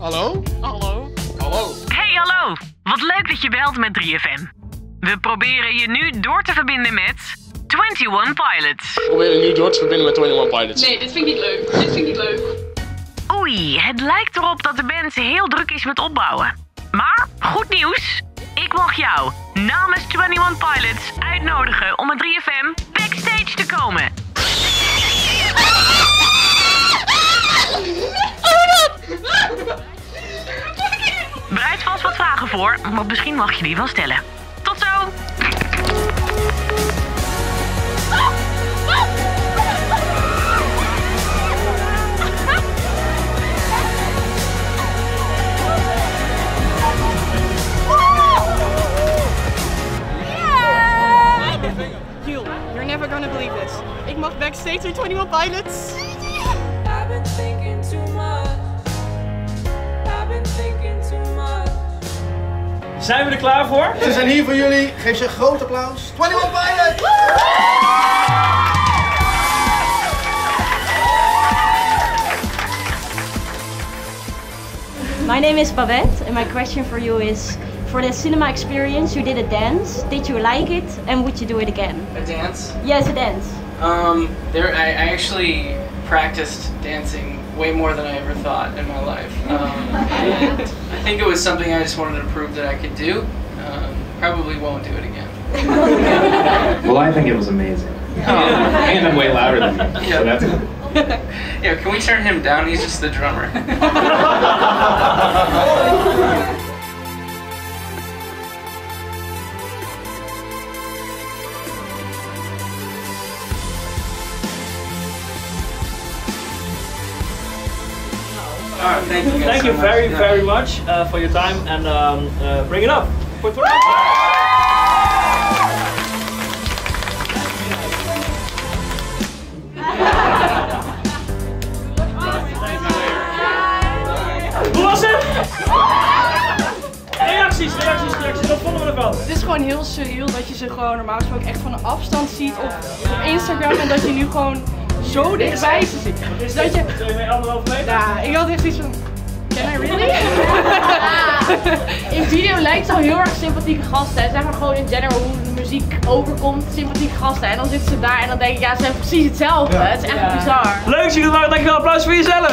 Hallo? Hallo? Hallo? Hey, hallo! Wat leuk dat je belt met 3FM. We proberen je nu door te verbinden met 21 Pilots. We proberen nu door te verbinden met 21 Pilots. Nee, dit vind ik niet leuk. Dit vind ik niet leuk. Oei, het lijkt erop dat de band heel druk is met opbouwen. Maar, goed nieuws. Ik mag jou namens 21 Pilots uitnodigen om met 3FM backstage te komen. Vast wat vragen voor, want misschien mag je die wel stellen. Tot zo! You're never gonna believe this. Ik mag backstage with 21 Pilots. Zijn we er klaar voor? Ze zijn hier voor jullie. Geef ze een groot applaus. 21 Pilots! My name is Babette, and my question for you is for the cinema experience, you did a dance. Did you like it, and would you do it again? A dance? Yes, a dance. Um, there, I, I actually practiced dancing way more than I ever thought in my life. Um, and I think it was something I just wanted to prove that I could do. Um, probably won't do it again. Well, I think it was amazing. and I'm way louder than you, Yeah. so that's good. Yeah, can we turn him down? He's just the drummer. Thank you Thank so you much. very, Yeah. very much uh, for your time and um, uh, bring it up. Put it Hoe was het? Reacties, reacties, reacties. Wat vonden we ervan? Het is gewoon heel surreal dat je ze gewoon normaal gesproken echt van een afstand ziet op, op Instagram. En dat je nu gewoon zo dichtbij ze ziet. Dus dat je... Ja, ik had echt iets van... Can I really? In video lijkt ze al heel erg sympathieke gasten. hè. Zeg maar gewoon in general hoe de muziek overkomt. Sympathieke gasten. En dan zitten ze daar en dan denk ik, ja, ze zijn precies hetzelfde. Het is echt bizar. Leuk jullie er waren. Dankjewel. Applaus voor jezelf.